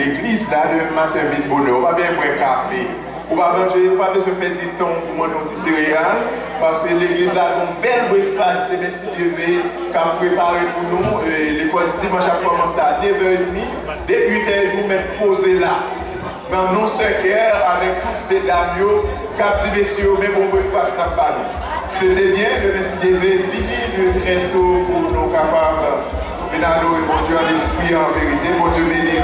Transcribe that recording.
l'église là, le matin, vite bonheur. On va bien boire café. On va manger, on va besoin de faire du temps pour manger des céréales. Parce que l'église a une belle breakfast, eh c'est merci Dieu qui a préparé pour nous. Euh, l'école dimanche a commencé à 9h30. Dès 8h, nous mettons posé là. Dans nos cœur, avec toutes les dames, quatre messieurs, même on breakfast dans C'était eh bien, le merci Dieu fini de très tôt pour nous capables. Maintenant, nous, bon Dieu, à l'esprit en vérité, bon Dieu bénis.